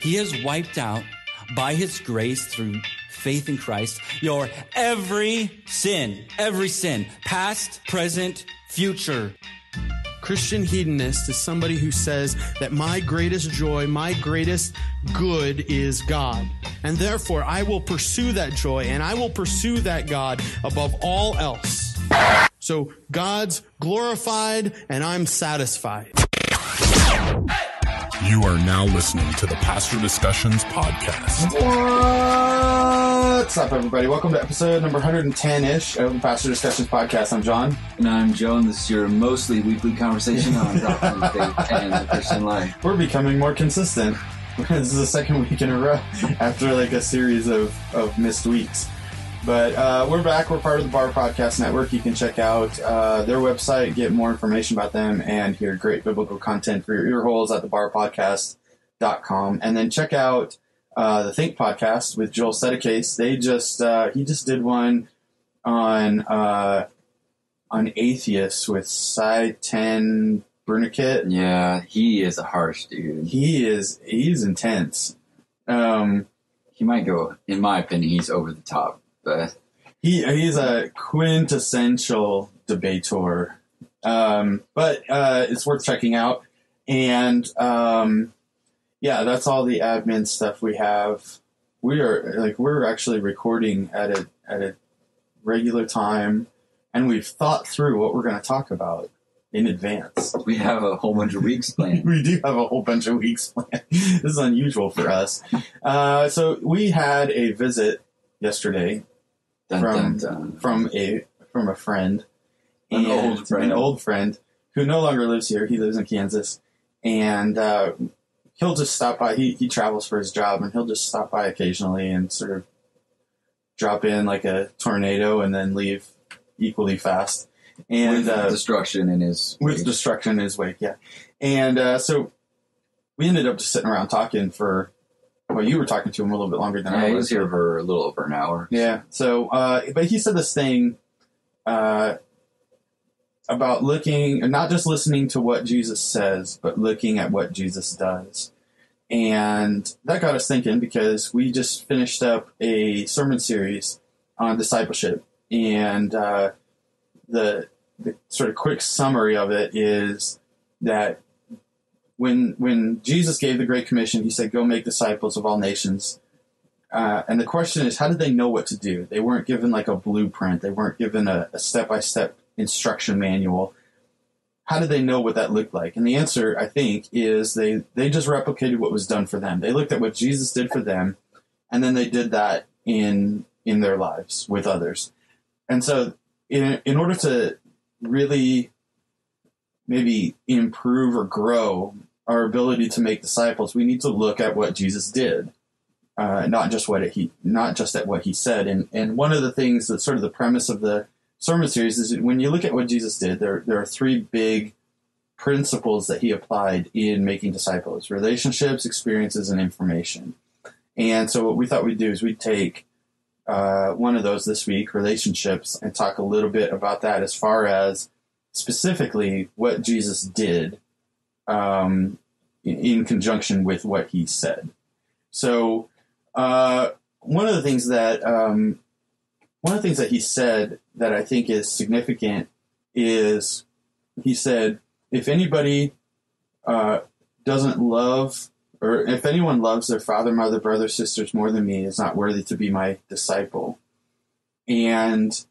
He has wiped out by his grace through faith in Christ your every sin, every sin, past, present, future. Christian hedonist is somebody who says that my greatest joy, my greatest good is God. And therefore, I will pursue that joy and I will pursue that God above all else. So God's glorified and I'm satisfied. You are now listening to the Pastor Discussions podcast. What's up, everybody? Welcome to episode number 110 ish of the Pastor Discussions podcast. I'm Jon. And I'm Joe, and this is your mostly weekly conversation on doctrine, faith, and the Christian life. We're becoming more consistent. this is the second week in a row after like a series of, of missed weeks. But uh, we're back. We're part of the Bar Podcast Network. You can check out uh, their website, get more information about them, and hear great biblical content for your ear holes at thebarpodcast.com. And then check out uh, the Think Podcast with Joel Sedicase. They just uh, he just did one on uh, on atheists with Sye Ten Bruggencate. Yeah, he is a harsh dude. He is he's intense. Um, He might go, in my opinion, he's over the top. But He he's a quintessential debator, um, but uh, it's worth checking out. And um, yeah, that's all the admin stuff we have. We are like we're actually recording at a at a regular time, and we've thought through what we're going to talk about in advance. we have a whole bunch of weeks planned. we do have a whole bunch of weeks planned. this is unusual for us. Uh, so we had a visit yesterday Dun, from dun, dun. from a from a friend, An and- old friend. an old friend who no longer lives here. He lives in Kansas, and uh, he'll just stop by. He he travels for his job, and he'll just stop by occasionally and sort of drop in like a tornado and then leave equally fast. And With uh, destruction in his with wake. destruction in his wake. Yeah, and uh, so we ended up just sitting around talking for. Well, you were talking to him a little bit longer than yeah, I he was. was here for a little over an hour. Yeah. So, uh, but he said this thing uh, about looking, not just listening to what Jesus says, but looking at what Jesus does. And that got us thinking because we just finished up a sermon series on discipleship. And uh, the, the sort of quick summary of it is that when when Jesus gave the Great Commission, he said, "Go make disciples of all nations." Uh, and the question is, how did they know what to do? They weren't given like a blueprint. They weren't given a step by step instruction manual. How did they know what that looked like? And the answer, I think, is they they just replicated what was done for them. They looked at what Jesus did for them, and then they did that in in their lives with others. And so, in in order to really maybe improve or grow our ability to make disciples, we need to look at what Jesus did uh, not just what he not just at what he said. And and one of the things that's sort of the premise of the sermon series is when you look at what Jesus did, there there are three big principles that he applied in making disciples: relationships, experiences, and information. And so what we thought we'd do is we'd take uh, one of those this week, relationships, and talk a little bit about that as far as specifically what Jesus did um, in, conjunction with what he said. So uh, one of the things that um, one of the things that he said that I think is significant is he said, if anybody uh, doesn't love, or if anyone loves their father, mother, brother, sisters more than me, is not worthy to be my disciple. And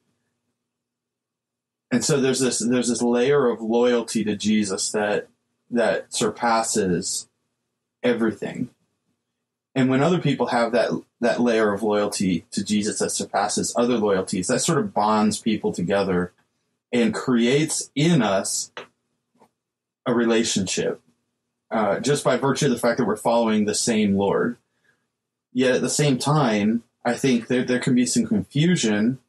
and so there's this there's this layer of loyalty to Jesus that that surpasses everything. And when other people have that that layer of loyalty to Jesus that surpasses other loyalties, that sort of bonds people together and creates in us a relationship uh, just by virtue of the fact that we're following the same Lord. Yet at the same time, I think there, there can be some confusion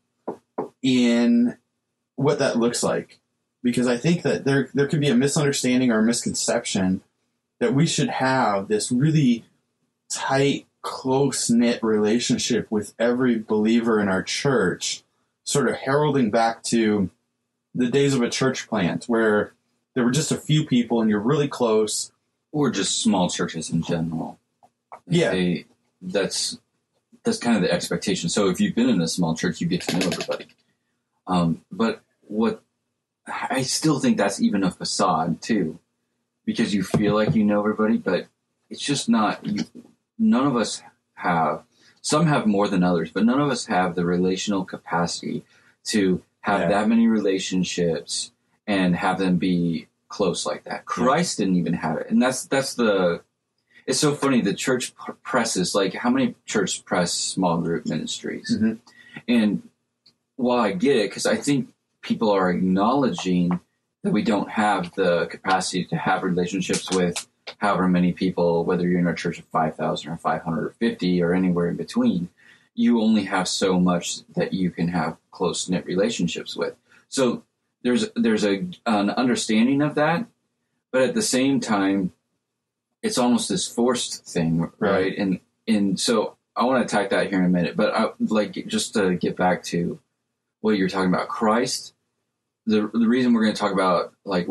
in what that looks like. Because I think that there, there could be a misunderstanding or a misconception that we should have this really tight, close knit relationship with every believer in our church, sort of heralding back to the days of a church plant where there were just a few people and you're really close. Or just small churches in general. Yeah. They, that's that's kind of the expectation. So if you've been in a small church, you get to know everybody. Um, but what I still think that's even a facade too, because you feel like you know everybody, but it's just not. You, none of us have. Some have more than others, but none of us have the relational capacity to have Yeah. that many relationships and have them be close like that. Christ didn't even have it, and that's that's the. It's so funny. The church presses like how many church press small group ministries, Mhm. and while I get it, because I think people are acknowledging that we don't have the capacity to have relationships with however many people, whether you're in a church of 5,000 or 500 or 50 or anywhere in between, you only have so much that you can have close knit relationships with. So there's there's a an understanding of that, but at the same time, it's almost this forced thing, right? Right. And and so I want to attack that here in a minute, but I, like just to get back to what you're talking about, Christ. The the reason we're going to talk about like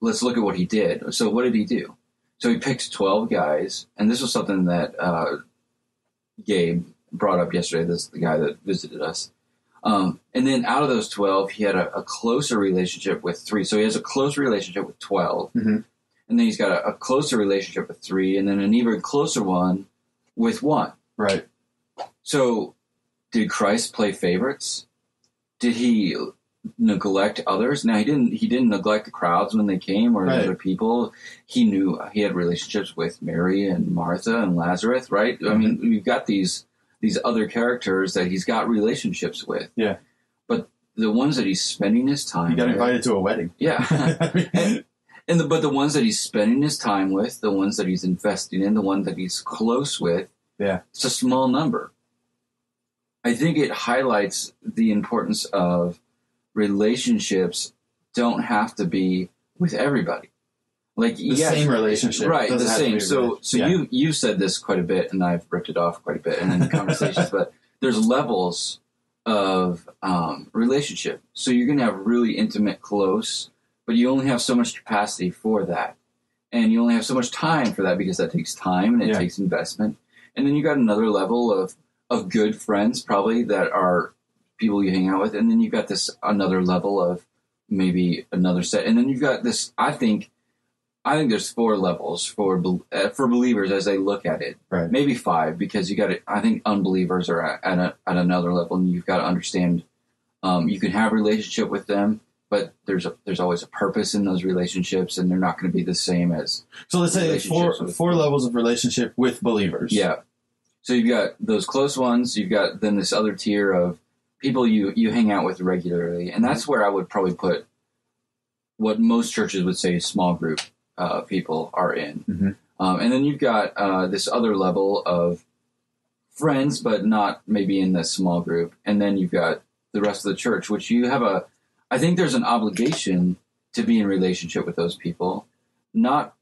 let's look at what he did. So what did he do? So he picked twelve guys, and this was something that uh, Gabe brought up yesterday. This the guy that visited us. Um, and then out of those 12, he had a, a closer relationship with three. So he has a close relationship with 12. Mhm. And then he's got a, a closer relationship with three, and then an even closer one with one. Right. So did Christ play favorites? Did he neglect others? Now he didn't he didn't neglect the crowds when they came or Right. the other people. He knew he had relationships with Mary and Martha and Lazarus, right? I mean, Mm-hmm. we've got these these other characters that he's got relationships with. Yeah. But the ones that he's spending his time He got with, invited to a wedding. yeah. and the but the ones that he's spending his time with, the ones that he's investing in, the one that he's close with, Yeah. it's a small number. I think it highlights the importance of relationships don't have to be with everybody. Like the yes, same relationship. right? The Doesn't have to same. So, so Yeah. you you said this quite a bit, and I've ripped it off quite a bit, and in the conversations. but there's levels of um, relationship. So you're going to have really intimate, close, but you only have so much capacity for that, and you only have so much time for that because that takes time and it Yeah. takes investment. And then you got another level of of good friends, probably that are people you hang out with, and then you've got this another level of maybe another set, and then you've got this. I think I think there's four levels for uh, for believers as they look at it. Right. Maybe five because you got to. I think unbelievers are at at, a, at another level, and you've got to understand. Um, you can have a relationship with them, but there's a there's always a purpose in those relationships, and they're not going to be the same as So let's say four four levels of relationship with believers. yeah. So you've got those close ones. You've got then this other tier of people you you hang out with regularly, and that's where I would probably put what most churches would say small group uh, people are in. Mhm. Um, and then you've got uh, this other level of friends, but not maybe in the small group. And then you've got the rest of the church, which you have a. I think there's an obligation to be in relationship with those people, not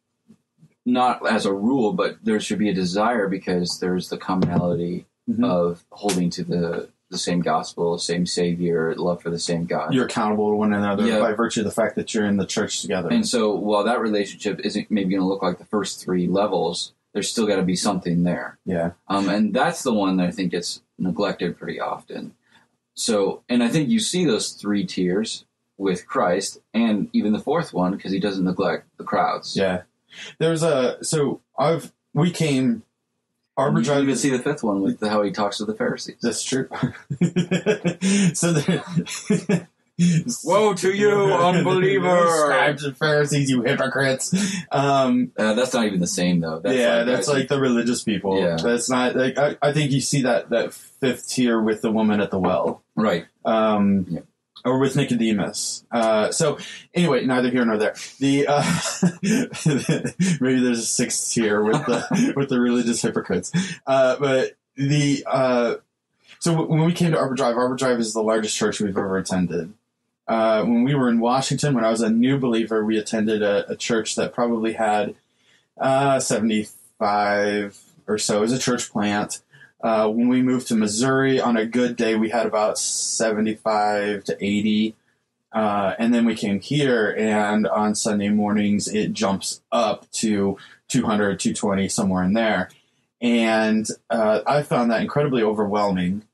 not as a rule, but there should be a desire because there's the commonality Mhm. of holding to the the same gospel, same Savior, love for the same God. You're accountable to one another Yeah. by virtue of the fact that you're in the church together. And so, while that relationship isn't maybe going to look like the first three levels, there's still got to be something there. yeah. Um, and that's the one that I think gets neglected pretty often. So, and I think you see those three tiers with Christ, and even the fourth one because he doesn't neglect the crowds. Yeah. There's a so I've we came Arbor You Drive even see the fifth one with the, how he talks to the Pharisees. that's true. so there, Woe to you, unbeliever! Scribes and Pharisees, you hypocrites. Um, Uh, that's not even the same though. That's yeah, like, that's guys- like the religious people. Yeah. That's not like I, I think you see that that fifth tier with the woman at the well. right. Um, Yeah. Or with Nicodemus. Uh, so anyway, neither here nor there. The uh, maybe there's a sixth tier with the with the religious hypocrites. Uh, but the uh, so when we came to Arbor Drive, Arbor Drive is the largest church we've ever attended. Uh, when we were in Washington, when I was a new believer, we attended a, a church that probably had uh, 75 or so. It was a church plant. Uh, when we moved to Missouri, on a good day, we had about 75 to 80. Uh, and then we came here, and on Sunday mornings, it jumps up to 200, 220, somewhere in there. and uh, I found that incredibly overwhelming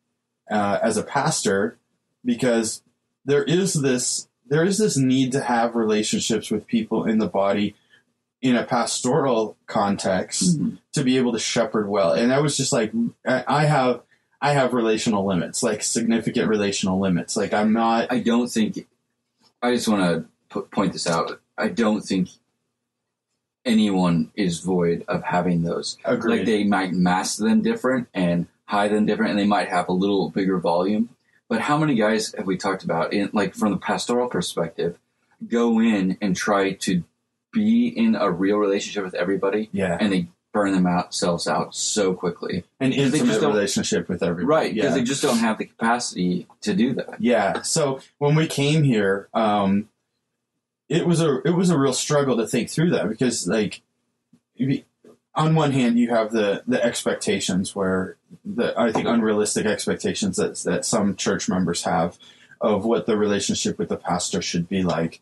uh, as a pastor because there is this there is this need to have relationships with people in the body in a pastoral context Mhm. to be able to shepherd well. And I was just like, I I have I have relational limits, like significant relational limits. Like I'm not. I don't think. I just want to point this out. I don't think anyone is void of having those. Agreed. Like they might mask them different and hide them different, and they might have a little bigger volume. But how many guys have we talked about in like from the pastoral perspective, go in and try to be in a real relationship with everybody, yeah, and they burn them out, so quickly. an they just intimate relationship with everybody. Right, because Yeah. they just don't have the capacity to do that. Yeah. So when we came here, um, it was a it was a real struggle to think through that because like on one hand you have the the expectations where the I think unrealistic expectations that that some church members have of what the relationship with the pastor should be like.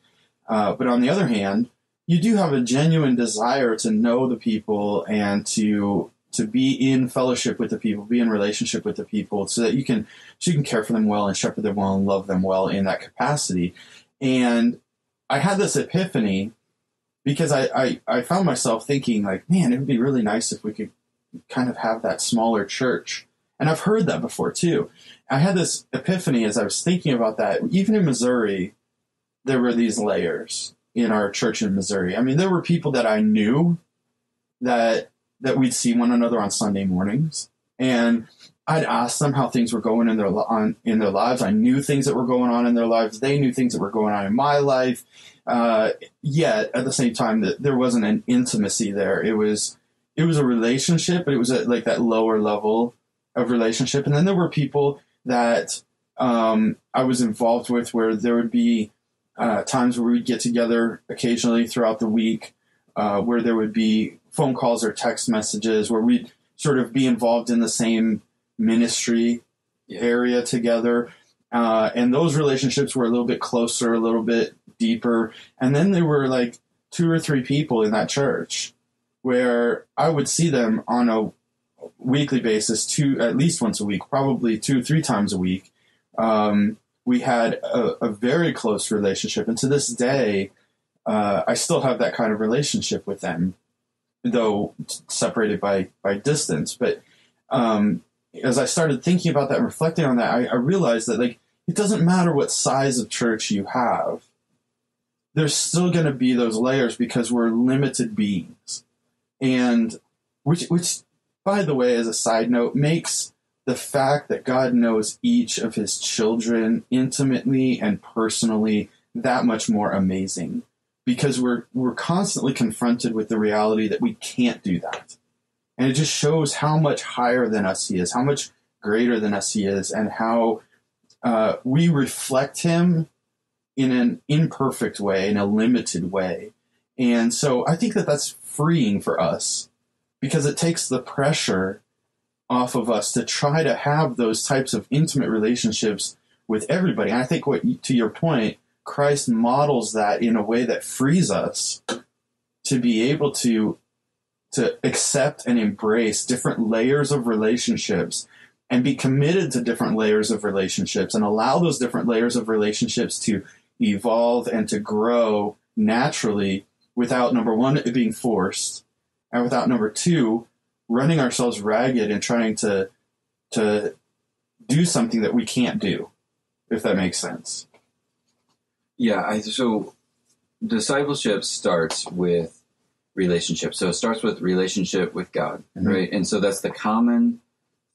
Uh, but on the other hand, you do have a genuine desire to know the people and to to be in fellowship with the people, be in relationship with the people, so that you can so you can care for them well and shepherd them well and love them well in that capacity. And I had this epiphany because I, I, I found myself thinking like, man, it would be really nice if we could kind of have that smaller church. And I've heard that before too. I had this epiphany as I was thinking about that. Even in Missouri, there were these layers in our church in Missouri. I mean, there were people that I knew that that we'd see one another on Sunday mornings, and I'd ask them how things were going in their on in their lives. I knew things that were going on in their lives. They knew things that were going on in my life. Uh, yet at the same time, that there wasn't an intimacy there. It was it was a relationship, but it was at like that lower level of relationship. And then there were people that um, I was involved with where there would be uh, times where we'd get together occasionally throughout the week, uh, where there would be phone calls or text messages where we'd sort of be involved in the same ministry area together. Uh, and those relationships were a little bit closer, a little bit deeper. And then there were like two or three people in that church where I would see them on a weekly basis, two at least once a week, probably two, or three times a week. Um, we had a, a very close relationship, and to this day, uh, I still have that kind of relationship with them, though separated by by distance. But um, as I started thinking about that and reflecting on that, I, I realized that like it doesn't matter what size of church you have, there's still going to be those layers because we're limited beings, and which which by the way, as a side note, makes the fact that God knows each of his children intimately and personally that much more amazing because we're we're constantly confronted with the reality that we can't do that. And it just shows how much higher than us he is, how much greater than us he is, and how uh, we reflect him in an imperfect way, in a limited way. And so I think that that's freeing for us because it takes the pressure off of us to try to have those types of intimate relationships with everybody. And I think what to your point, Christ models that in a way that frees us to be able to to accept and embrace different layers of relationships and be committed to different layers of relationships and allow those different layers of relationships to evolve and to grow naturally without number one it being forced and without number two running ourselves ragged and trying to to do something that we can't do if that makes sense Yeah, I, so discipleship starts with relationship. So it starts with relationship with God, Mhm. right? And so that's the common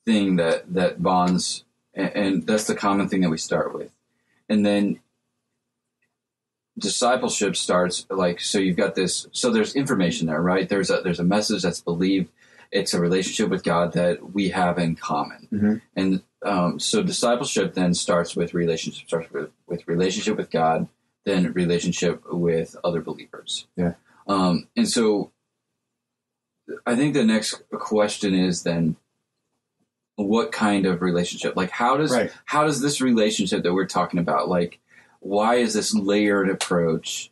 thing that that bonds, and, and that's the common thing that we start with. And then discipleship starts like so you've got this so there's information there right there's a there's a message that's believed it's a relationship with god that we have in common Mhm. and um, so discipleship then starts with relationship starts with, with relationship with god then relationship with other believers Yeah. um, and so i think the next question is then what kind of relationship like how does Right. how does this relationship that we're talking about like why is this layered approach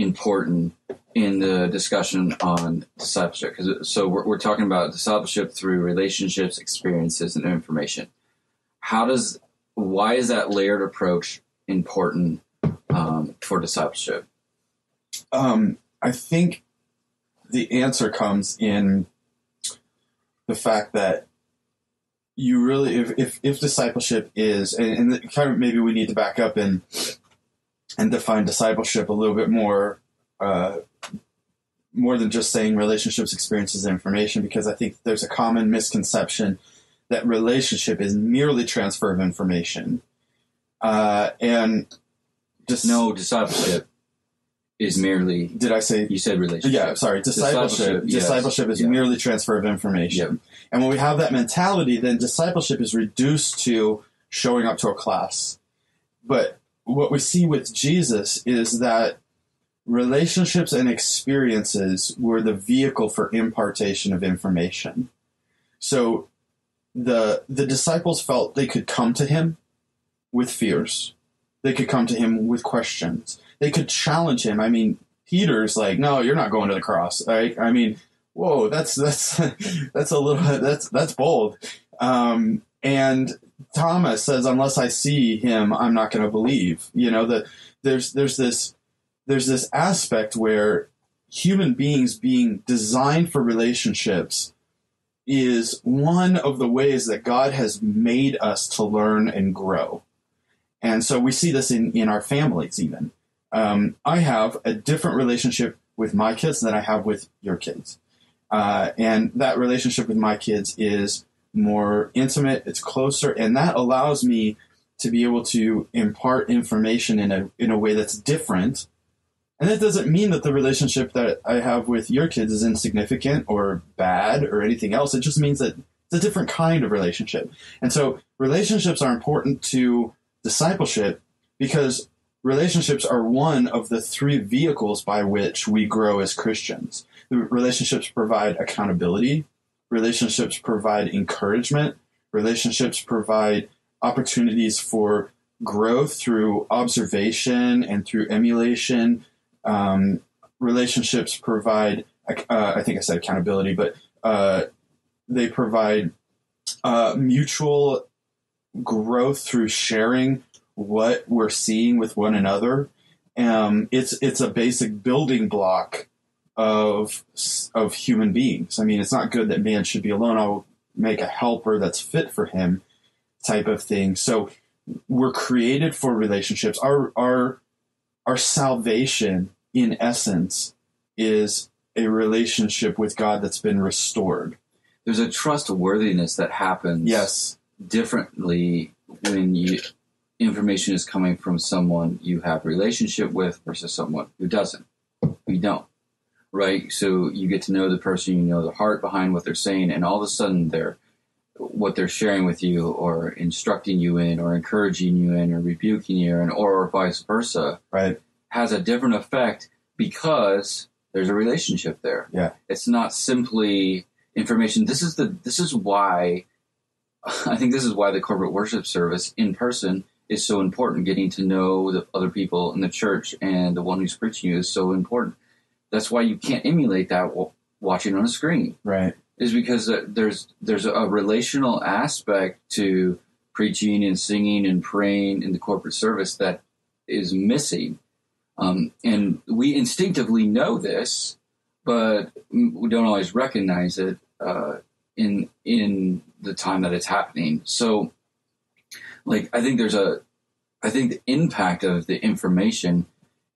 important in the discussion on discipleship? Because so we're, we're talking about discipleship through relationships, experiences, and information. How does why is that layered approach important um, for discipleship? Um, I think the answer comes in the fact that you really, if if, if discipleship is, and, and kind of maybe we need to back up and and define discipleship a little bit more, uh, more than just saying relationships, experiences, and information, because I think there's a common misconception that relationship is merely transfer of information, uh, and just No, discipleship is merely. Did I say You said relationship. Yeah, sorry. Discipleship. Discipleship, yes. Discipleship is Yeah. merely transfer of information. And when we have that mentality, then discipleship is reduced to showing up to a class. But what we see with Jesus is that relationships and experiences were the vehicle for impartation of information. So the the disciples felt they could come to him with fears. They could come to him with questions. They could challenge him. I mean, Peter's like, "No, you're not going to the cross." Right? I mean, whoa, that's that's that's a little that's that's bold. Um, and Thomas says, "Unless I see him, I'm not going to believe." You know, the there's there's this there's this aspect where human beings being designed for relationships is one of the ways that God has made us to learn and grow. And so we see this in, in our families, even. Um, I have a different relationship with my kids than I have with your kids. Uh, and that relationship with my kids is more intimate, it's closer, and that allows me to be able to impart information in a, in a way that's different. And that doesn't mean that the relationship that I have with your kids is insignificant or bad or anything else. It just means that it's a different kind of relationship. And so relationships are important to discipleship because relationships are one of the three vehicles by which we grow as Christians. The relationships provide accountability, relationships provide encouragement, relationships provide opportunities for growth through observation and through emulation. Um, relationships provide, uh, I think I said accountability, but uh, they provide uh, mutual growth through sharing what we're seeing with one another. Um, it's it's a basic building block of of human beings. I mean, it's not good that man should be alone. I'll make a helper that's fit for him, type of thing. So we're created for relationships. Our our our salvation, in essence, is a relationship with God that's been restored. There's a trustworthiness that happens. Yes. differently when you information is coming from someone you have a relationship with versus someone who doesn't you don't right so you get to know the person you know the heart behind what they're saying and all of a sudden they're what they're sharing with you or instructing you in or encouraging you in or rebuking you in or vice versa Right. has a different effect because there's a relationship there Yeah. it's not simply information this is the this is why I think this is why the corporate worship service in person is so important. Getting to know the other people in the church and the one who's preaching you is so important. That's why you can't emulate that watching on a screen. Right. Is because uh, there's there's a relational aspect to preaching and singing and praying in the corporate service that is missing, um, and we instinctively know this, but we don't always recognize it uh, in in the time that it's happening. So, like, I think there's a, I think the impact of the information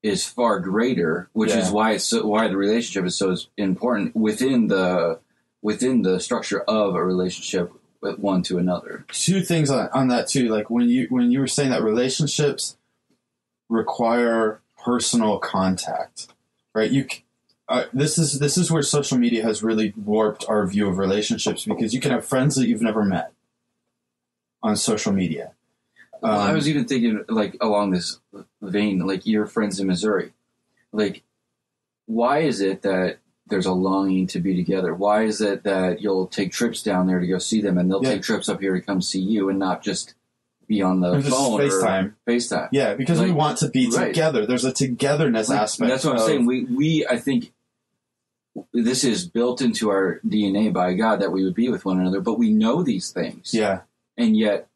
is far greater, which is why it's so, why the relationship is so important within the within the structure of a relationship with one to another. two things on, on that too. Like when you when you were saying that relationships require personal contact, right? You uh, this is this is where social media has really warped our view of relationships because you can have friends that you've never met on social media. Well, I Um, was even thinking like along this vein, like your friends in Missouri, like why is it that there's a longing to be together? Why is it that you'll take trips down there to go see them, and they'll Yeah. take trips up here to come see you, and not just be on the Or phone FaceTime. or FaceTime. Yeah, because we want to be right. together. There's a togetherness Like, aspect. That's what I'm of- saying. We we I think this is built into our DNA by God that we would be with one another, but we know these things. Yeah, And yet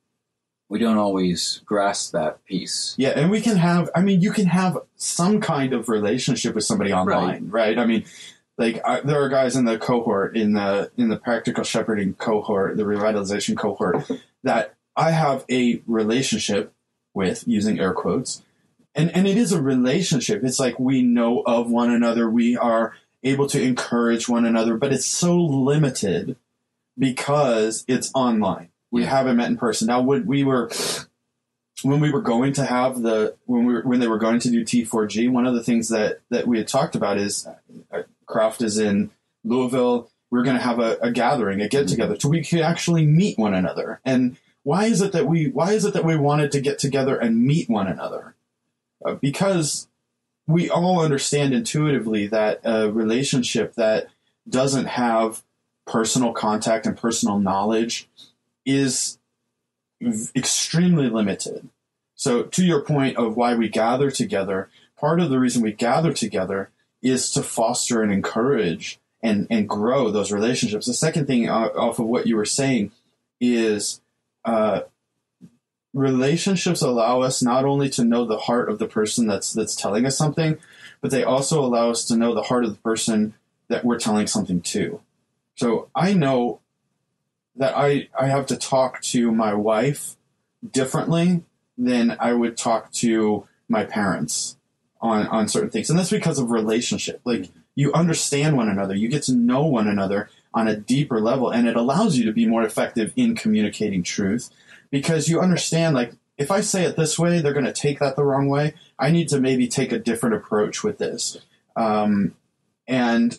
we don't always grasp that piece. yeah, and we can have. I mean, you can have some kind of relationship with somebody online, right? I mean, like I, there are guys in the cohort in the in the practical shepherding cohort, the revitalization cohort, that I have a relationship with, using air quotes, and and it is a relationship. It's like we know of one another. We are able to encourage one another, but it's so limited because it's online. We Yeah. haven't met in person. Now, when we were when we were going to have the when we were, when they were going to do T4G, one of the things that that we had talked about is uh, Croft is in Louisville. We're going to have a, a gathering, a get together, so we could actually meet one another. And why is it that we why is it that we wanted to get together and meet one another? Uh, because we all understand intuitively that a relationship that doesn't have personal contact and personal knowledge is extremely limited. So, to your point of why we gather together, part of the reason we gather together is to foster and encourage and, and grow those relationships. The second thing off of what you were saying is uh, relationships allow us not only to know the heart of the person that's that's telling us something, but they also allow us to know the heart of the person that we're telling something to. So I know that I I have to talk to my wife differently than I would talk to my parents on on certain things. And that's because of relationship. Like you understand one another, you get to know one another on a deeper level and it allows you to be more effective in communicating truth because you understand like if I say it this way, they're going to take that the wrong way. I need to maybe take a different approach with this. Um, and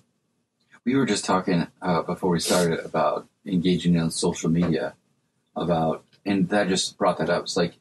We were just talking uh, before we started about engaging in social media, about, and that just brought that up. It's like,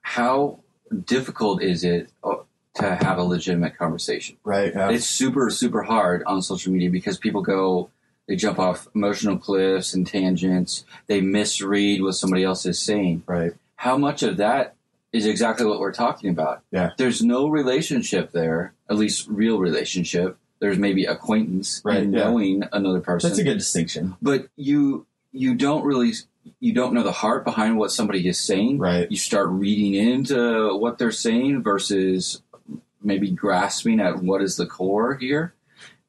how difficult is it uh, to have a legitimate conversation? right, yeah. It's super, super hard on social media because people go, they jump off emotional cliffs and tangents. They misread what somebody else is saying. right, How much of that is exactly what we're talking about? Yeah. There's no relationship there, at least real relationship. There's maybe acquaintance Right, and yeah. knowing another person. that's a good distinction. but you you don't really you don't know the heart behind what somebody is saying. Right. You start reading into what they're saying versus maybe grasping at what is the core here.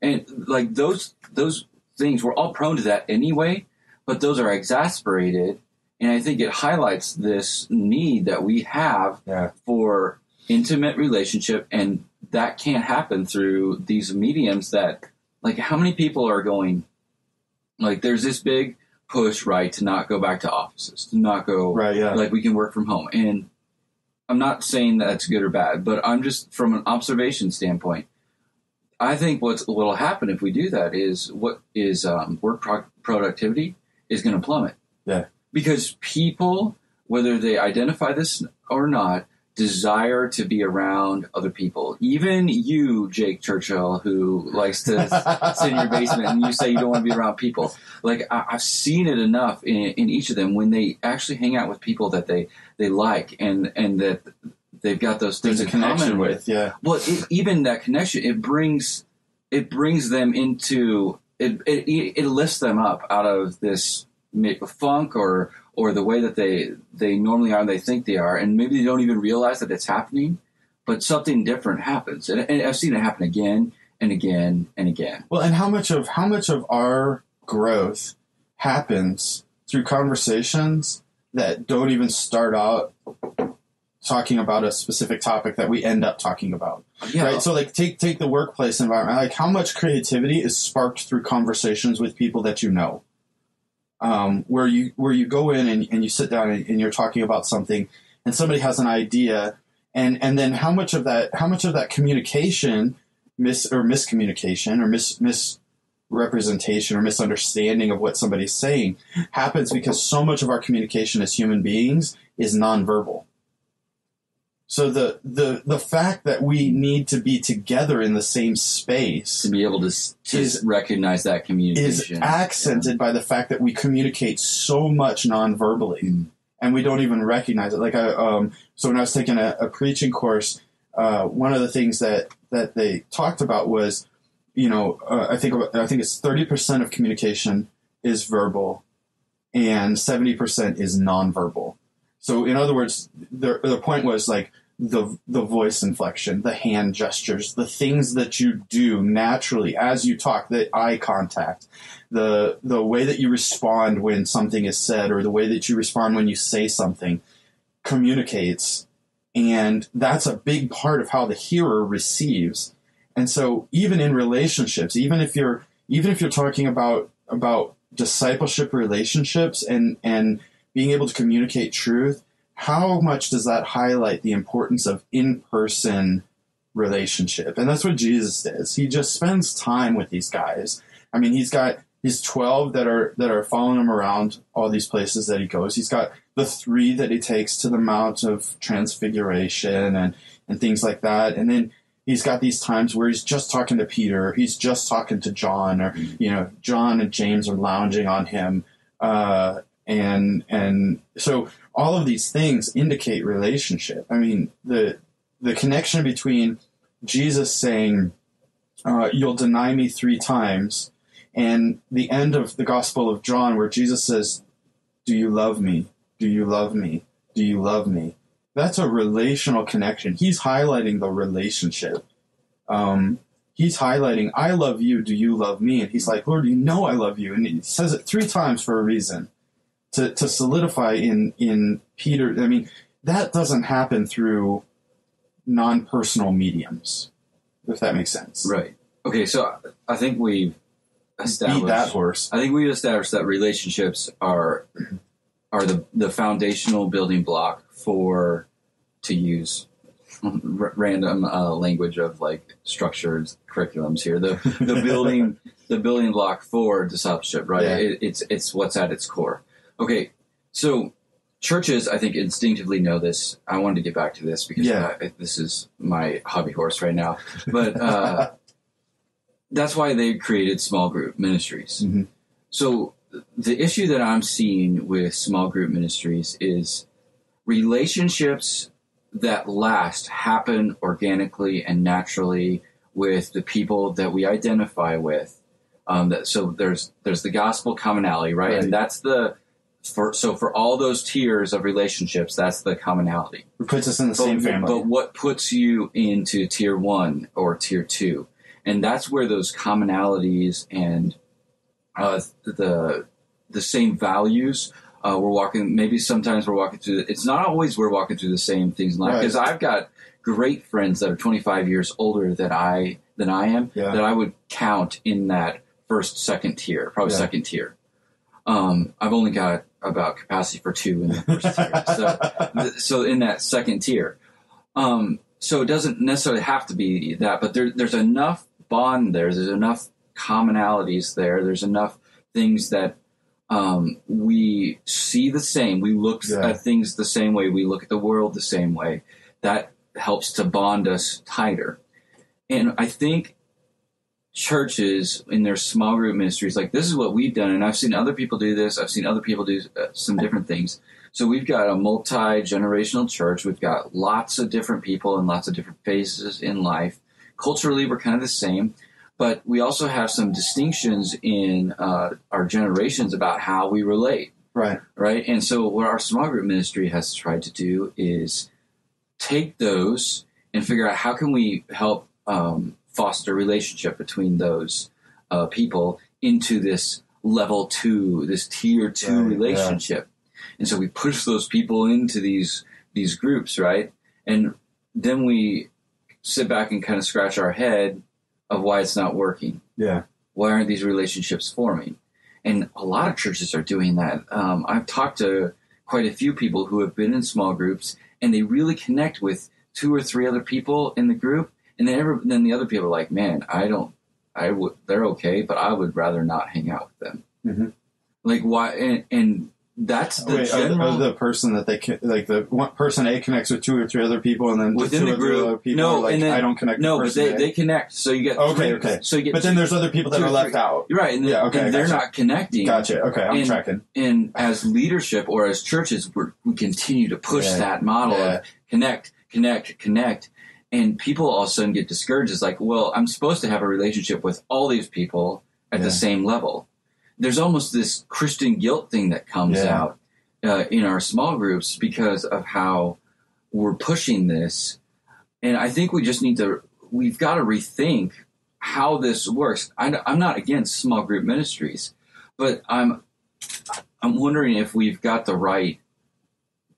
And like those those things we're all prone to that anyway, but those are exasperated and I think it highlights this need that we have Yeah. for intimate relationship and that can't happen through these mediums that like how many people are going like there's this big push right to not go back to offices to not go Right, yeah. like we can work from home and i'm not saying that's good or bad but i'm just from an observation standpoint i think what's what'll happen if we do that is what is um, work pro- productivity is going to plummet Yeah. because people whether they identify this or not desire to be around other people even you jake churchill who likes to sit in your basement and you say you don't want to be around people. Like I, I've seen it enough in, in each of them when they actually hang out with people that they they like and and that they've got those things There's a connection with. with, yeah. Well, it, even that connection it brings it brings them into it it, it lifts them up out of this funk or or the way that they they normally are and they think they are and maybe they don't even realize that it's happening but something different happens and, and i've seen it happen again and again and again Well, and how much of how much of our growth happens through conversations that don't even start out talking about a specific topic that we end up talking about. yeah Right? So like take take the workplace environment. Like how much creativity is sparked through conversations with people that you know. Um, where you where you go in and, and you sit down and, and you're talking about something and somebody has an idea and and then how much of that how much of that communication mis or miscommunication or mis misrepresentation or misunderstanding of what somebody's saying happens because so much of our communication as human beings is nonverbal. So the the the fact that we need to be together in the same space to be able to, to Is- recognize that communication is accented by the fact that we communicate so much non-verbally Mm. and we don't even recognize it. Like I, um, so when I was taking a, a preaching course, uh, one of the things that that they talked about was, you know, uh, I think about, I think it's thirty percent of communication is verbal, and seventy percent is nonverbal. So in other words, the the point was like the the voice inflection, the hand gestures, the things that you do naturally as you talk, the eye contact, the the way that you respond when something is said, or the way that you respond when you say something, communicates, and that's a big part of how the hearer receives. And so even in relationships, even if you're even if you're talking about about discipleship relationships and and being able to communicate truth, how much does that highlight the importance of in-person relationship? And that's what Jesus does. He just spends time with these guys. I mean, he's got his 12 that are that are following him around all these places that he goes. He's got the three that he takes to the Mount of Transfiguration and and things like that. And then he's got these times where he's just talking to Peter, or he's just talking to John, or you know, John and James are lounging on him. Uh, and and so all of these things indicate relationship. I mean, the the connection between Jesus saying, uh, "You'll deny me three times," and the end of the Gospel of John, where Jesus says, "Do you love me? Do you love me? Do you love me?" That's a relational connection. He's highlighting the relationship. Um, he's highlighting, "I love you. Do you love me?" And he's like, "Lord, you know I love you," and he says it three times for a reason to, to solidify in in Peter. I mean, that doesn't happen through non-personal mediums, if that makes sense. Right. Okay, so I think we've established Beat that horse. I think we've established that relationships are are the the foundational building block for to use random uh, language of like structured curriculums here. The the building the building block for discipleship, right? Yeah. It, it's it's what's at its core. Okay, so churches, I think, instinctively know this. I wanted to get back to this because Yeah. I, this is my hobby horse right now. But uh, that's why they created small group ministries. Mhm. So the issue that I'm seeing with small group ministries is relationships that last happen organically and naturally with the people that we identify with. Um, that, so there's there's the gospel commonality, right? Right. And that's the for so for all those tiers of relationships, that's the commonality. It puts us in the But, same family. but what puts you into tier one or tier two? And that's where those commonalities and uh, the the same values uh, we're walking. Maybe sometimes we're walking through. It's not always we're walking through the same things in life. Right. Because I've got great friends that are 25 years older than I than I am. Yeah. That I would count in that first, second tier, probably Yeah. second tier. Um, I've only got about capacity for two in the first tier. So th- so in that second tier. Um, so it doesn't necessarily have to be that, but there, there's enough bond there. There's enough commonalities there. There's enough things that um, we see the same. We look Yeah. at things the same way. We look at the world the same way. That helps to bond us tighter. And I think churches in their small group ministries, like this is what we've done, and I've seen other people do this. I've seen other people do uh, some different things. So we've got a multi generational church. We've got lots of different people and lots of different phases in life. Culturally, we're kind of the same, but we also have some distinctions in uh, our generations about how we relate right. right? And so, what our small group ministry has tried to do is take those and figure out how can we help um, foster relationship between those uh, people into this level two, this tier two Right, yeah. relationship. And so we push those people into these these groups, right? And then we sit back and kind of scratch our head of why it's not working Yeah. why aren't these relationships forming? And a lot of churches are doing that. Um, I've talked to quite a few people who have been in small groups, and they really connect with two or three other people in the group, and then ever, then the other people are like, "Man, I don't, I would, they're okay, but I would rather not hang out with them." Mhm. Like why? And, and that's the Wait, general the person that they like the one person A connects with two or three other people, and then within two the three other group. people No, like and then I don't connect. No, with but they, A. they connect. So you get Okay, three- okay. So you get But then there's other people that are left out. You're right, and, Yeah, okay, and they're gotcha. not connecting. Gotcha. Okay, I'm And- tracking. And as leadership or as churches, we're, we continue to push Yeah. that model Yeah. of connect, connect, connect. And people all of a sudden get discouraged. It's like, well, I'm supposed to have a relationship with all these people at Yeah. the same level. There's almost this Christian guilt thing that comes Yeah. out uh, in our small groups because of how we're pushing this. And I think we just need to, we've got to rethink how this works. I, I'm not against small group ministries, but I'm I'm wondering if we've got the right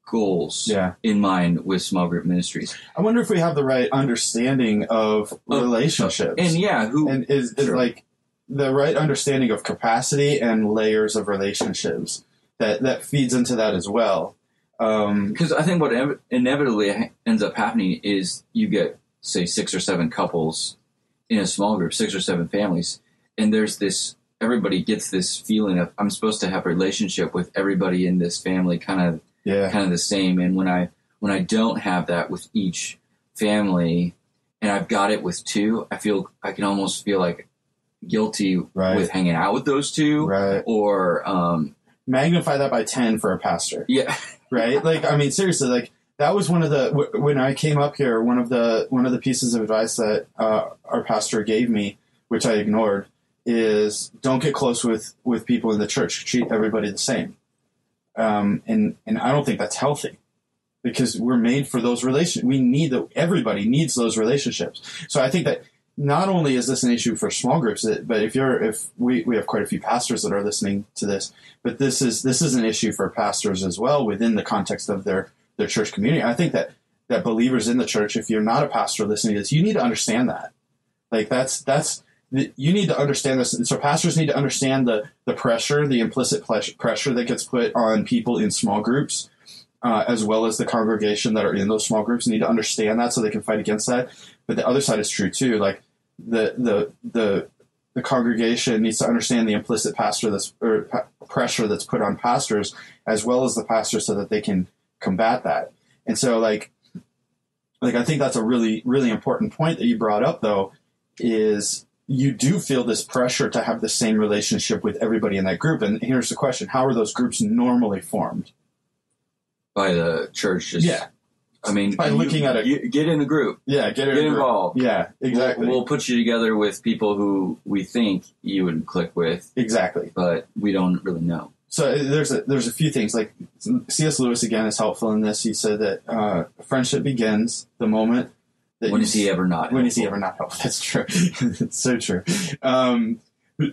goals Yeah, in mind with small group ministries. I wonder if we have the right understanding of relationships, And yeah, who and is, is Sure. like the right understanding of capacity and layers of relationships that that feeds into that as well. Um, because I think what ev- inevitably ends up happening is you get say six or seven couples in a small group, six or seven families, and there's this everybody gets this feeling of I'm supposed to have a relationship with everybody in this family, kind of yeah, kind of the same. And when I when I don't have that with each family, and I've got it with two, I feel I can almost feel like guilty Right. with hanging out with those two, right. or um, Magnify that by ten for a pastor. yeah, right? Like, I mean, seriously, like that was one of the w- when I came up here, one of the one of the pieces of advice that uh, our pastor gave me, which I ignored, is don't get close with with people in the church. Treat everybody the same, um, and and I don't think that's healthy. Because we're made for those relations, we need the everybody needs those relationships. So I think that not only is this an issue for small groups, but if you're if we, we have quite a few pastors that are listening to this, but this is this is an issue for pastors as well within the context of their their church community. I think that that believers in the church, if you're not a pastor listening to this, you need to understand that. Like that's that's you need to understand this. So pastors need to understand the the pressure, the implicit pressure that gets put on people in small groups. Uh, as well as the congregation that are in those small groups need to understand that so they can fight against that. But the other side is true too. Like the the the the congregation needs to understand the implicit pastor that's or pressure that's put on pastors as well as the pastor so that they can combat that. And so like like I think that's a really really important point that you brought up though is you do feel this pressure to have the same relationship with everybody in that group and here's the question how are those groups normally formed by the church. Just, Yeah. I mean, By you- looking at it- you get in a group, yeah get, in get a group. involved. yeah exactly We'll, we'll put you together with people who we think you would click with, exactly but we don't really know. so uh, there's a there's a few things like C.S. Lewis again is helpful in this. He said that uh, friendship begins the moment When you he ever not? when is he ever not helpful? That's true. it's so true. Um,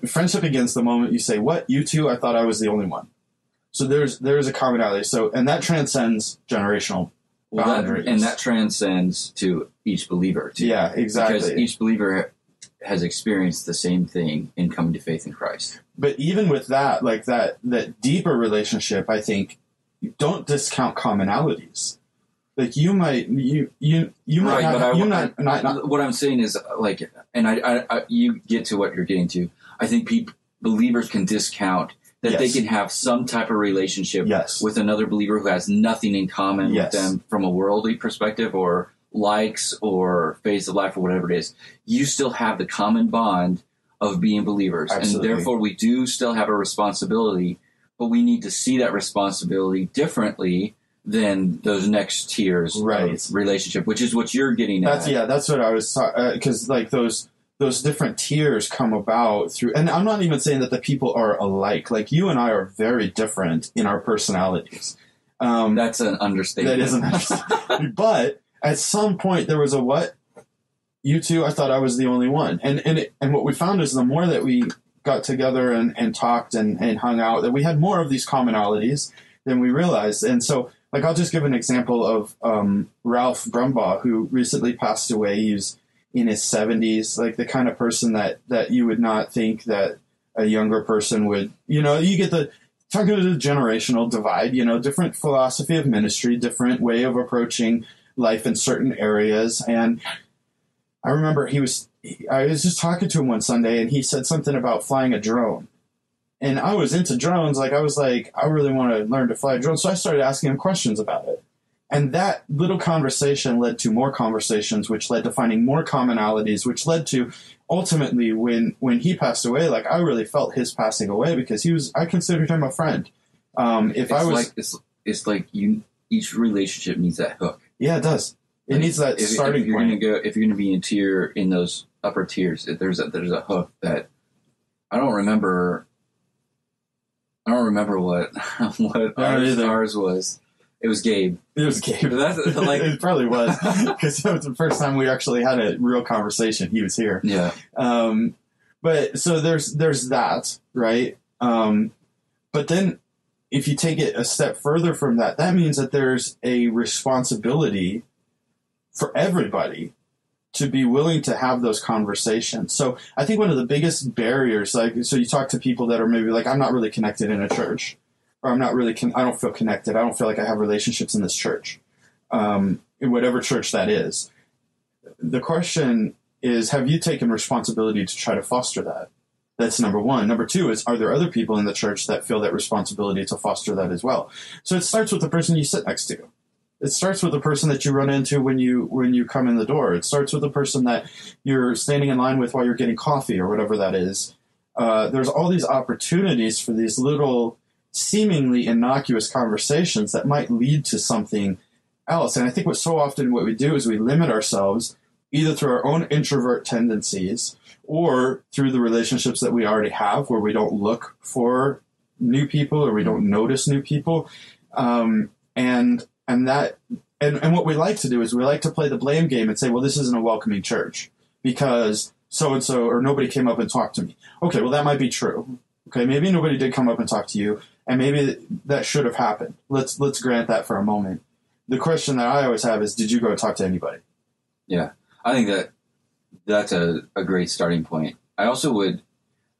friendship begins the moment you say, "What you two? I thought I was the only one." So there's there's a commonality. So and that transcends generational Well, that- boundaries. and that transcends to each believer too. yeah, because each believer has experienced the same thing in coming to faith in Christ. but even with that, like that that deeper relationship, I think you don't discount commonalities. Like you might you you you might Right, not, but I- you not, not, not what I'm saying is uh, like, and I, I, I you get to what you're getting to. I think peop believers can discount that they can have some type of relationship yes with another believer who has nothing in common Yes. with them from a worldly perspective or likes or phase of life or whatever it is. You still have the common bond of being believers, Absolutely. and therefore we do still have a responsibility, but we need to see that responsibility differently than those next tiers Right. relationship, which is what you're getting That's at. yeah. That's what I was because like those those different tiers come about through, and I'm not even saying that the people are alike. Like you and I are very different in our personalities. Um, That's an understatement. that isn't, but at some point there was a what? You two, I thought I was the only one, and and it, and what we found is the more that we got together and, and talked and, and hung out, that we had more of these commonalities than we realized, and so like I'll just give an example of um, Ralph Brumbaugh, who recently passed away. He's in his seventies, like the kind of person that that you would not think that a younger person would. You know, you get the talking about the generational divide. You know, different philosophy of ministry, different way of approaching life in certain areas, and I remember he was. I was just talking to him one Sunday, and he said something about flying a drone. And I was into drones. Like I was like, I really want to learn to fly a drone. So I started asking him questions about it. And that little conversation led to more conversations, which led to finding more commonalities, which led to ultimately when when he passed away, like I really felt his passing away because he was I considered him a friend. Um, if It's I was like it's it's like you each relationship needs that hook. Yeah, it does. It Like, needs that if, starting if you're point. gonna go if you're gonna be in tier in those upper tiers, if there's a there's a hook that I don't remember. I don't remember what what ours, either. ours was. It was Gabe. It was Gabe. That's like it probably was because it was the first time we actually had a real conversation. He was here. yeah. Um, but so there's there's that right. Um, but then if you take it a step further from that, that means that there's a responsibility for everybody to be willing to have those conversations. So I think one of the biggest barriers, like, so you talk to people that are maybe like, I'm not really connected in a church, or I'm not really, con- I don't feel connected. I don't feel like I have relationships in this church, um, in whatever church that is. The question is, have you taken responsibility to try to foster that? That's number one. Number two is, are there other people in the church that feel that responsibility to foster that as well? So it starts with the person you sit next to. It starts with the person that you run into when you when you come in the door. It starts with the person that you're standing in line with while you're getting coffee or whatever that is. Uh, there's all these opportunities for these little seemingly innocuous conversations that might lead to something else. And I think what so often what we do is we limit ourselves either through our own introvert tendencies or through the relationships that we already have where we don't look for new people or we don't notice new people. Um, and and that and, and what we like to do is we like to play the blame game and say, well, this isn't a welcoming church because so and so or nobody came up and talked to me. Okay, well that might be true. Okay, maybe nobody did come up and talk to you, and maybe that should have happened. Let's let's grant that for a moment. The question that I always have is, did you go talk to anybody? Yeah, I think that that's a, a great starting point. I also would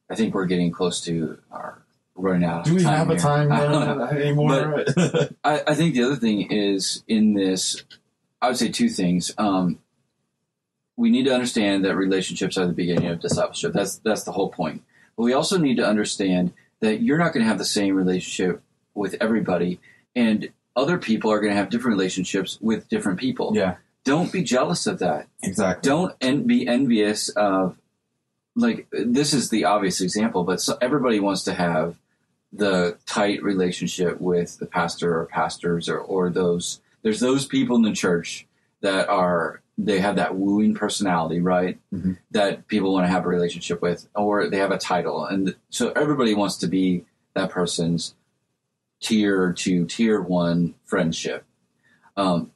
I think we're getting close to our running out Do we have a here. time I don't know. anymore? I, I think the other thing is in this, I would say two things. Um, we need to understand that relationships are the beginning of discipleship. That's that's the whole point. But we also need to understand that you're not going to have the same relationship with everybody, and other people are going to have different relationships with different people. yeah, Don't be jealous of that. exactly. Don't en- be envious of. Like this is the obvious example, but so everybody wants to have the tight relationship with the pastor or pastors or, or those there's those people in the church that are they have that wooing personality right? Mhm. that people want to have a relationship with or they have a title. And so everybody wants to be that person's tier two tier one friendship. Um,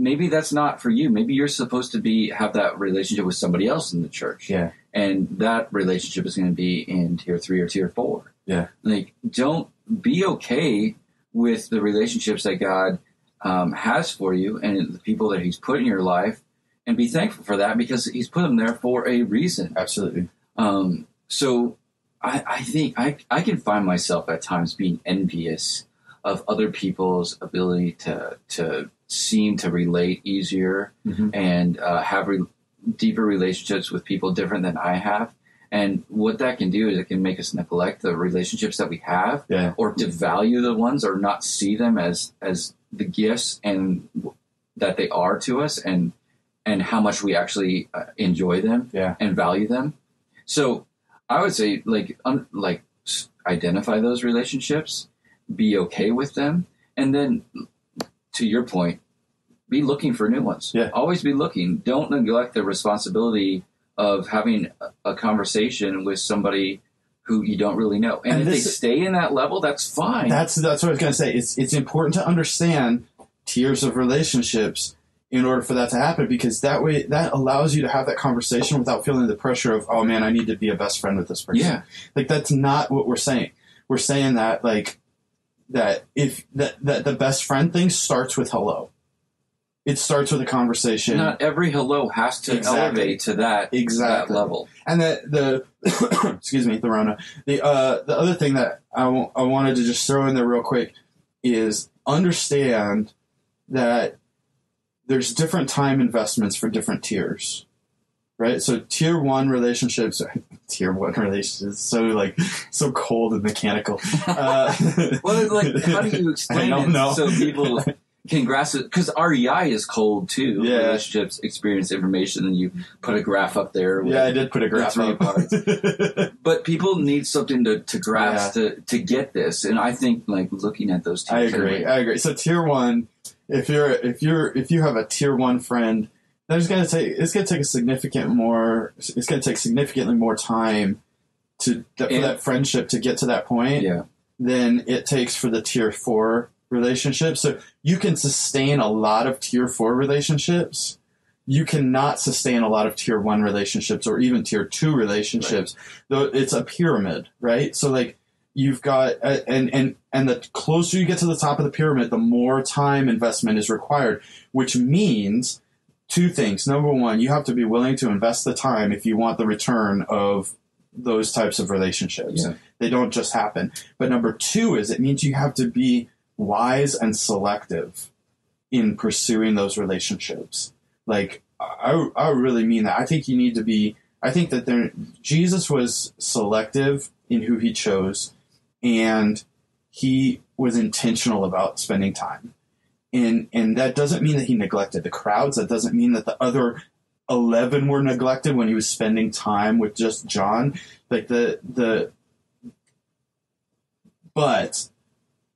maybe that's not for you maybe you're supposed to be have that relationship with somebody else in the church Yeah. and that relationship is going to be in tier three or tier four Yeah. like don't be okay with the relationships that god um, has for you and the people that he's put in your life and be thankful for that because he's put them there for a reason Absolutely. um, so I, I think I, I can find myself at times being envious of other people's ability to to seem to relate easier Mhm. and uh, have re- deeper relationships with people different than I have. And what that can do is it can make us neglect the relationships that we have, Yeah. or devalue the ones, or not see them as as the gifts and that they are to us, and and how much we actually uh, enjoy them Yeah. and value them. So I would say like un, like identify those relationships, be okay with them, and then to your point, be looking for new ones. Yeah. Always be looking. Don't neglect the responsibility of having a- conversation with somebody who you don't really know. And, And if they stay in that level, that's fine. That's that's what I was going to say. It's it's important to understand tiers of relationships in order for that to happen because that way that allows you to have that conversation without feeling the pressure of oh man I need to be a best friend with this person. yeah. Like that's not what we're saying. We're saying that like that if that that the best friend thing starts with hello. It starts with a conversation. Not every hello has to Exactly. elevate to that, Exactly. that level. And the the excuse me, the Rona. The uh the other thing that I I wanted to just throw in there real quick is understand that there's different time investments for different tiers. Right? So tier one relationships, tier one relationships, so like so cold and mechanical. Uh, Well, like, how do you explain I it know. so people can grasp it? Because REI is cold too. Yeah. Relationships, experience, information, and you put a graph up there. yeah, I did put a graph up. But people need something to, to grasp to, to get this, and I think like looking at those. I tiers are agree. like- I agree. So tier one, if you're if you're if you have a tier one friend, there's gonna take it's gonna take a significant more it's gonna take significantly more time to that, for that friendship to get to that point yeah, than it takes for the tier four relationship. So you can sustain a lot of tier four relationships. You cannot sustain a lot of tier one relationships or even tier two relationships. Though it's a pyramid, right? So like you've got uh, and and and the closer you get to the top of the pyramid, the more time investment is required, which means two things. Number one, you have to be willing to invest the time if you want the return of those types of relationships. Yeah. They don't just happen. But number two is it means you have to be wise and selective in pursuing those relationships. Like I, I really mean that. I think you need to be. I think that there, Jesus was selective in who he chose, and he was intentional about spending time. And and that doesn't mean that he neglected the crowds. That doesn't mean that the other eleven were neglected when he was spending time with just John. Like the the but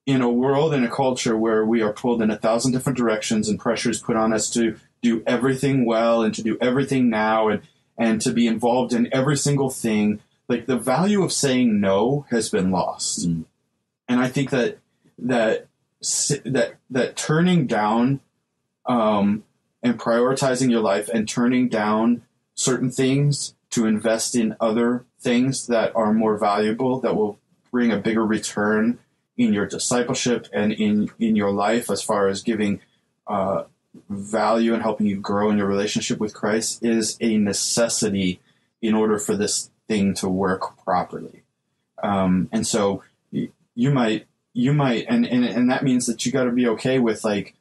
in a world in a culture where we are pulled in a thousand different directions and pressures put on us to do everything well and to do everything now and and to be involved in every single thing like the value of saying no has been lost Mm. and i think that that that that turning down um and prioritizing your life and turning down certain things to invest in other things that are more valuable that will bring a bigger return in your discipleship and in in your life as far as giving uh, value and helping you grow in your relationship with Christ is a necessity in order for this thing to work properly. Um, and so you might you might and, and and that means that you got to be okay with like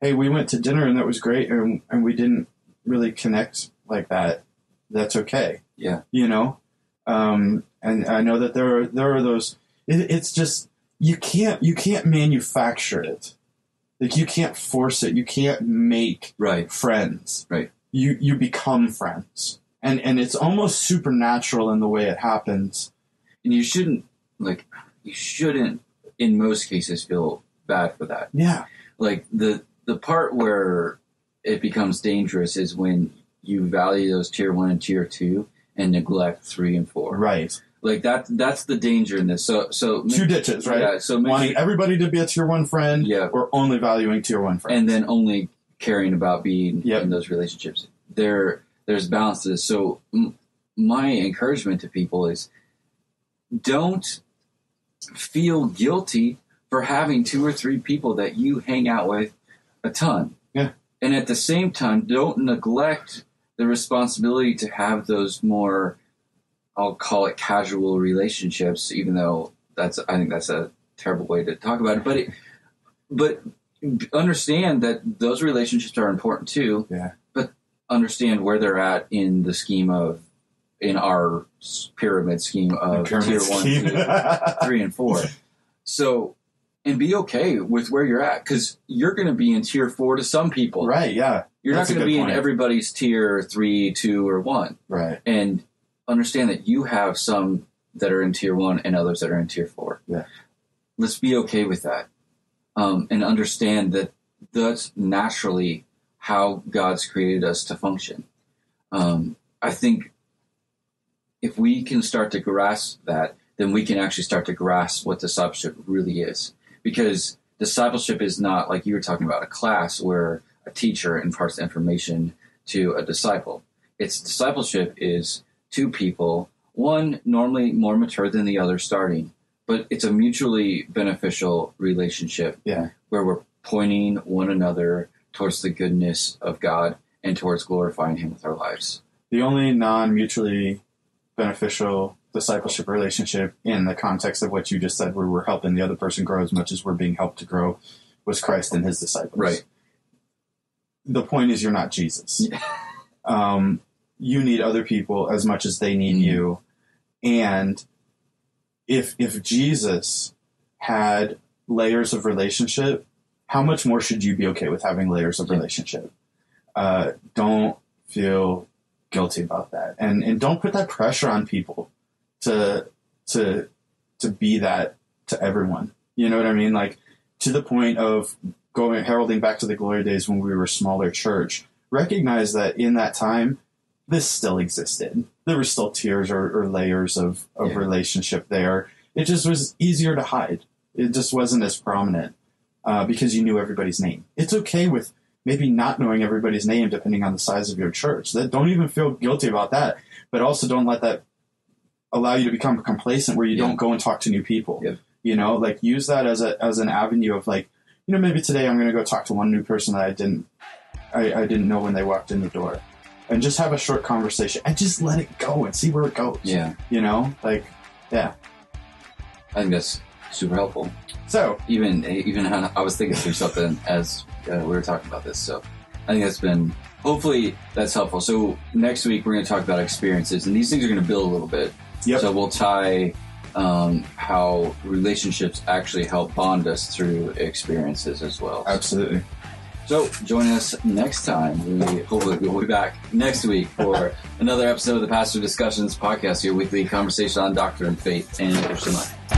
hey we went to dinner and that was great and, and we didn't really connect like that. That's okay. Yeah. you know? Um, and i know that there are there are those it, it's just you can't you can't manufacture it. Like you can't force it. You can't make right. friends. Right. you you become friends. And and it's almost supernatural in the way it happens. And you shouldn't like you shouldn't in most cases feel bad for that. yeah Like the the part where it becomes dangerous is when you value those tier one and tier two and neglect three and four. right Like that that's the danger in this. So so two ditches right Yeah, so wanting sure- everybody to be a tier one friend Yeah. or only valuing tier one friends and then only caring about being Yep. in those relationships. There, there's balance to this. So, m- my encouragement to people is don't feel guilty for having two or three people that you hang out with a ton. Yeah. And at the same time, don't neglect the responsibility to have those more, I'll call it casual relationships, even though that's, I think that's a terrible way to talk about it. But it, but understand that those relationships are important too. Yeah. But understand where they're at in the scheme of, in our pyramid scheme of Pyramid tier one, scheme. two, three, and four. So, and be okay with where you're at because you're going to be in tier four to some people. right yeah You're That's not going to be point. in everybody's tier three, two, or one. right And understand that you have some that are in tier one and others that are in tier four. Yeah. Let's be okay with that. Um, and understand that that's naturally how God's created us to function. Um, I think if we can start to grasp that, then we can actually start to grasp what discipleship really is. Because discipleship is not like you were talking about a class where a teacher imparts information to a disciple. It's discipleship is two people, one normally more mature than the other starting, but it's a mutually beneficial relationship yeah where we're pointing one another towards the goodness of God and towards glorifying Him with our lives. the only non-mutually beneficial discipleship relationship in the context of what you just said where we're helping the other person grow as much as we're being helped to grow was christ and his disciples Right. the point is you're not jesus um, you need other people as much as they need Mhm. you. And if if Jesus had layers of relationship, how much more should you be okay with having layers of relationship? Uh, don't feel guilty about that, and and don't put that pressure on people to to to be that to everyone. You know what I mean? Like to the point of going heralding back to the glory days when we were a smaller church. Recognize that in that time, this still existed. There were still tiers or, or layers of, of Yeah. relationship there. It just was easier to hide. It just wasn't as prominent uh, because you knew everybody's name. It's okay with maybe not knowing everybody's name depending on the size of your church. That don't even feel guilty about that, but also don't let that allow you to become complacent where you Yeah. don't go and talk to new people. Yep. You know, like use that as a as an avenue of like, you know, maybe today I'm going to go talk to one new person that I didn't I, I didn't know when they walked in the door, and just have a short conversation and just let it go and see where it goes. Yeah, You know, like yeah. I think that's super helpful. So Even even I was thinking through something as uh, we were talking about this, so I think that's been hopefully that's helpful. So next week we're going to talk about experiences, and these things are going to build a little bit. Yep. So we'll tie um, how relationships actually help bond us through experiences as well. absolutely. So join us next time. We hopefully we'll be back next week for another episode of the Pastor Discussions podcast, your weekly conversation on doctrine, faith, and Christian life.